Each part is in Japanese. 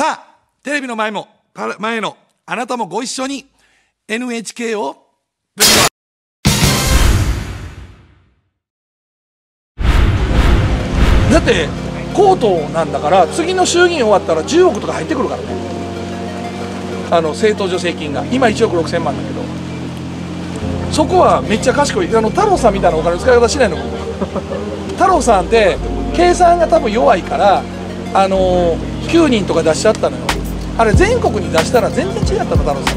さあ、テレビの前も、前の、あなたもご一緒に NHK を、だってコートなんだから次の衆議院終わったら10億とか入ってくるからね。あの政党助成金が。今1億6000万だけど。そこはめっちゃ賢い。あの太郎さんみたいなお金の使い方しないの。太郎さんって計算が多分弱いからあの9人とか出しちゃったのよ。あれ全国に出したら全然違ったの太郎さん。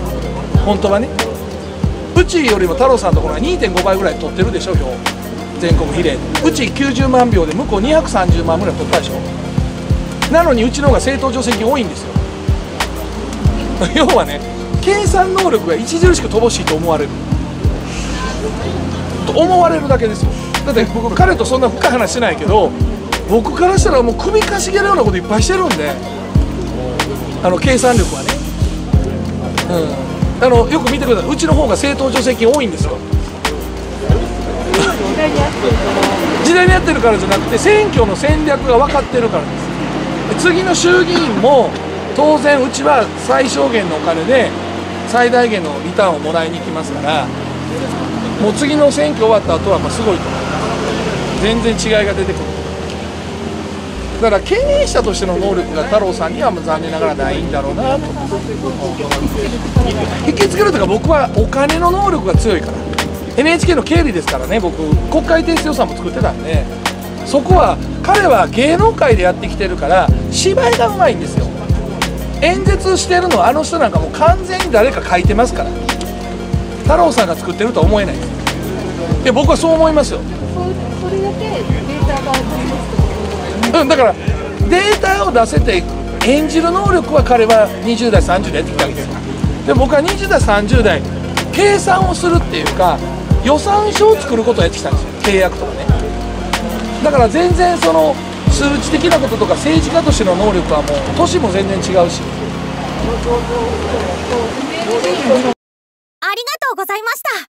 本当はね。うちよりも太郎さんのところは2.5倍ぐらい取ってるでしょ票全国比例。うち90万票で向こう230万ぐらい取ったでしょ。なのにうちの方が政党助成金多いんですよ。要はね計算能力が著しく乏しいと思われる。と思われるだけですよ。だって僕彼とそんな深い話しないけど僕からしたらもう首かしげるようなこといっぱいしてるんで。あの計算力はね。うん。あのよく見てください。うちの方が政党助成金多いんですよ。時代に合ってるから。じゃなくて選挙の戦略が分かってるからです。次の衆議院も当然うちは最小限のお金で最大限のリターンをもらいに行きますからもう次の選挙終わった後はまあすごいと思う全然違いが出てくるだから経営者としての能力が太郎さんにはもう残念ながらないんだろうなと。引きつけるというか僕はお金の能力が強いから。NHK の経理ですからね僕。国会提出予算も作ってたんで。そこは彼は芸能界でやってきてるから芝居がうまいんですよ。演説してるのはあの人なんかもう完全に誰か書いてますから。太郎さんが作ってるとは思えないで僕はそう思いますよ。それだけデータがうん、だからデータを出せて演じる能力は彼は20代30代やってきたわけですよ。で僕は20代30代計算をするっていうか予算書を作ることをやってきたんですよ。契約とかね。だから全然その数値的なこととか政治家としての能力はもう年も全然違うし。ありがとうございました。